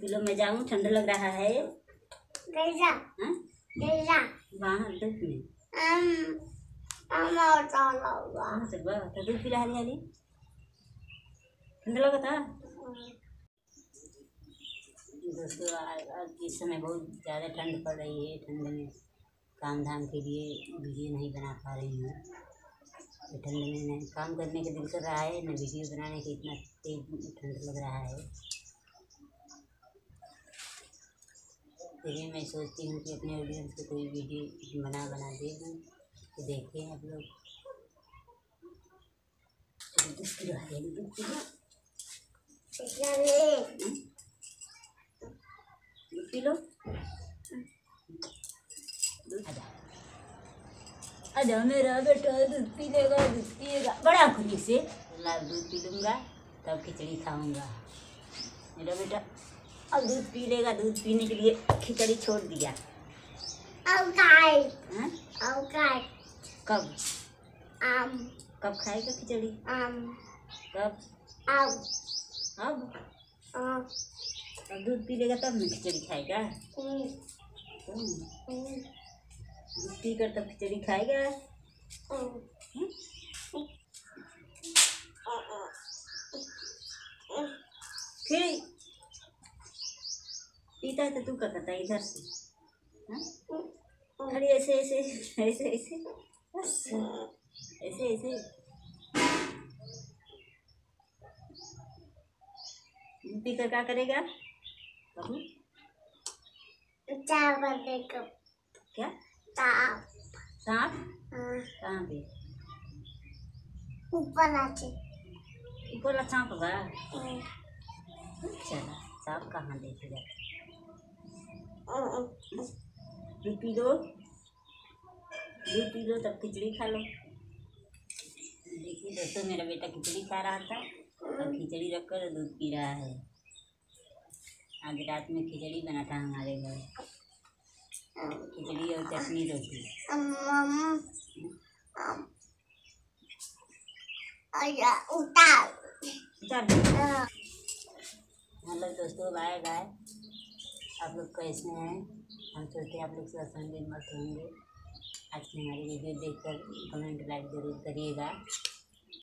Kilo में जाऊँ ठंडा लग रहा है। कैसा हाँ? कैसा वहाँ धूप में हम हम और चला हुआ वहाँ से बा तो दूध पिला हाली हाली ठंडा लगा था? दोस्तों आज इस समय बहुत ज़्यादा ठंड पड़ रही है। ठंड में काम धाम के लिए वीडियो नहीं बना पा रही हूँ। तो ठंड में नहीं काम करने का दिल कर रहा है न वीडियो बनाने का इतना तेज ठंड लग रहा है। फिर भी मैं सोचती हूँ कि अपने ऑडियंस को कोई वीडियो बना बना दे दूँ तो देखें आप लोग। किलो आजा मेरा बेटा दूध पी लेगा दूध पिएगा। बड़ा खुशी से। लाल दूध पी लूँगा तब खिचड़ी खाऊँगा। मेरा बेटा अब दूध पी लेगा दूध पीने के लिए खिचड़ी छोड़ दिया। अब खाए हाँ? अब खाए कब? आम। कब खाएगा खिचड़ी? आम। कब? अब? अब अब दूध पी लेगा तब ना खिचड़ी खाएगा। दूध पी कर तब खिचड़ी खाएगा। हम्म? फिर पीता है तो तू क्या करता है? इधर से। हाँ? खड़ी ऐसे ऐसे ऐसे ऐसे। बस ऐसे ऐसे। पी कर क्या करेगा? बहू चावल देखो क्या? ताप सांप हाँ, कहाँ पे? ऊपर आते ऊपर सांप बा। हम्म, चला सांप कहाँ देखेगा दूध पी लो दूध पी लो तब खिचड़ी खा लो। देखिए दोस्तों मेरा बेटा खिचड़ी खा रहा था। और खिचड़ी रख कर दूध पी रहा है। आज रात में खिचड़ी बना था हमारे घर। खिचड़ी और चटनी रोटी। उतार। दो हाँ, हेलो दोस्तों बाय बाय आप लोग कैसे हैं। हम सोचते हैं आप लोग सब होंगे मस्त होंगे। आज की हमारी वीडियो देखकर कमेंट लाइक ज़रूर करिएगा।